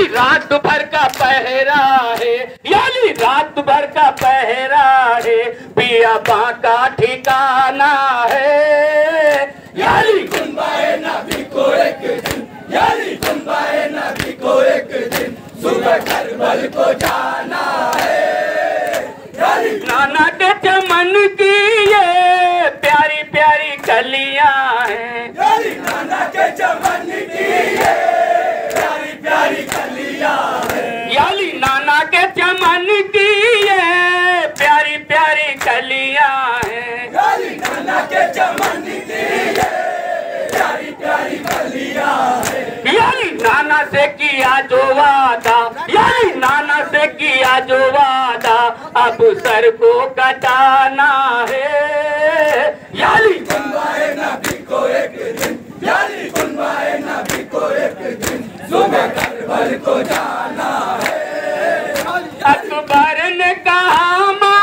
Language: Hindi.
याली रात भर का पहरा है याली रात भर का पहरा है, पिया बाका ठिकाना है। याली गुनबाए नबी को एक दिन यारी गुनबाए नबी को एक दिन, सुबह करबल को जाना है। यारी नाना के चमन की ये प्यारी प्यारी कलियाँ हैं। यारी नाना नाना है से किया जो वादा याली नाना से किया जो वादा, अब सर को कटाना है। याली गुनबाए नबी को एक दिन यारी गुनबाए नबी को एक दिन, सुबह करबल को जाना